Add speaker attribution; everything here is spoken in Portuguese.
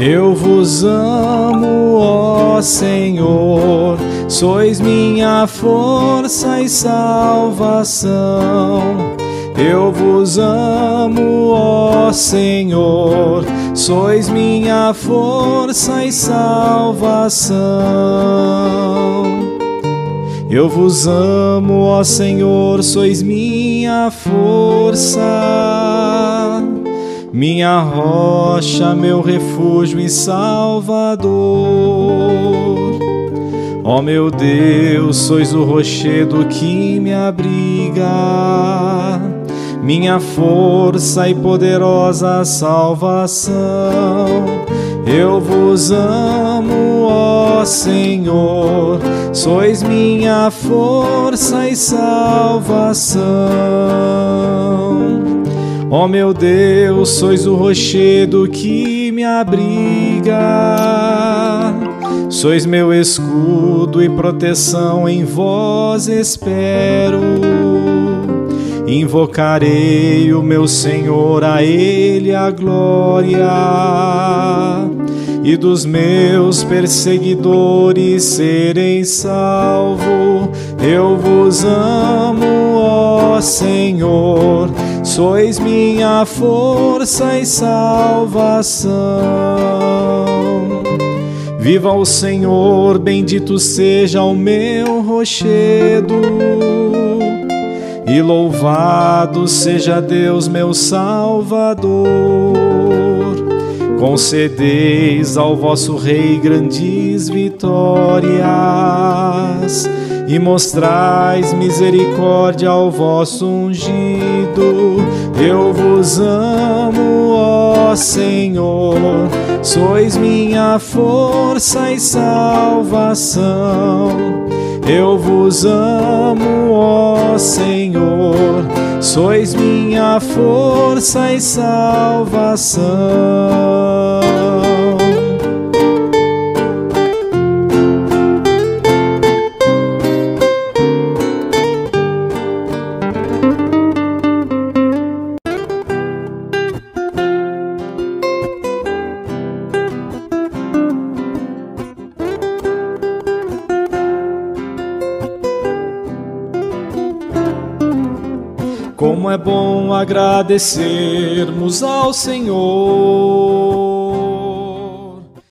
Speaker 1: Eu vos amo, ó Senhor, sois minha força e salvação. Eu vos amo, ó Senhor, sois minha força e salvação. Eu vos amo, ó Senhor, sois minha força, minha rocha, meu refúgio e salvador. Ó meu Deus, sois o rochedo que me abriga minha força e poderosa salvação. Eu vos amo, ó Senhor, sois minha força e salvação. Ó meu Deus, sois o rochedo que me abriga, sois meu escudo e proteção, em vós espero. Invocarei o meu Senhor, a Ele a glória, e dos meus perseguidores serei salvo. Eu vos amo, ó Senhor, sois minha força e salvação. Viva o Senhor, bendito seja o meu rochedo e louvado seja Deus, meu Salvador. Concedeis ao vosso Rei grandes vitórias e mostrais misericórdia ao vosso ungido. Sois minha força e salvação. Eu vos amo, ó Senhor, sois minha força e salvação. Como é bom agradecermos ao Senhor.